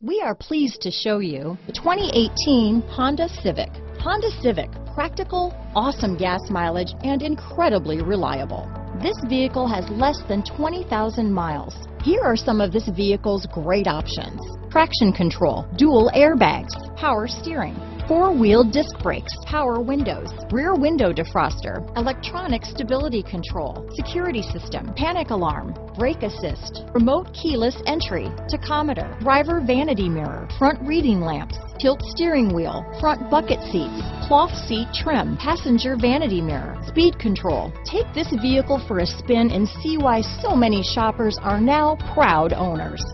We are pleased to show you the 2018 Honda Civic. Honda Civic, practical, awesome gas mileage, and incredibly reliable. This vehicle has less than 20,000 miles. Here are some of this vehicle's great options. Traction control, dual airbags, power steering, four-wheel disc brakes, power windows, rear window defroster, electronic stability control, security system, panic alarm, brake assist, remote keyless entry, tachometer, driver vanity mirror, front reading lamps, tilt steering wheel, front bucket seats, cloth seat trim, passenger vanity mirror, speed control. Take this vehicle for a spin and see why so many shoppers are now proud owners.